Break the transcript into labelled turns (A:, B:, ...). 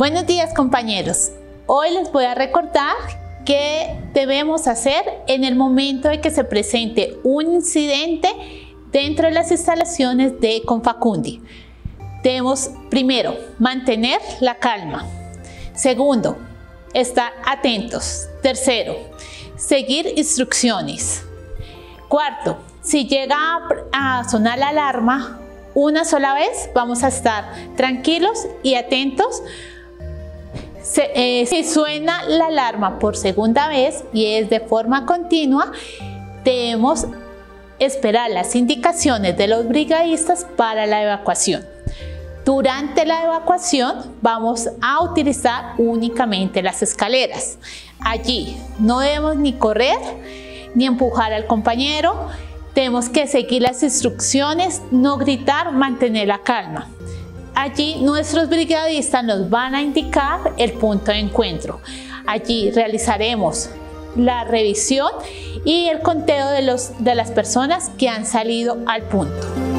A: Buenos días compañeros. Hoy les voy a recordar qué debemos hacer en el momento de que se presente un incidente dentro de las instalaciones de Confacundi. Debemos primero mantener la calma. Segundo, estar atentos. Tercero, seguir instrucciones. Cuarto, si llega a sonar la alarma una sola vez, vamos a estar tranquilos y atentos eh, si suena la alarma por segunda vez y es de forma continua, debemos esperar las indicaciones de los brigadistas para la evacuación. Durante la evacuación vamos a utilizar únicamente las escaleras. Allí no debemos ni correr ni empujar al compañero. Tenemos que seguir las instrucciones, no gritar, mantener la calma. Allí nuestros brigadistas nos van a indicar el punto de encuentro. Allí realizaremos la revisión y el conteo de, los, de las personas que han salido al punto.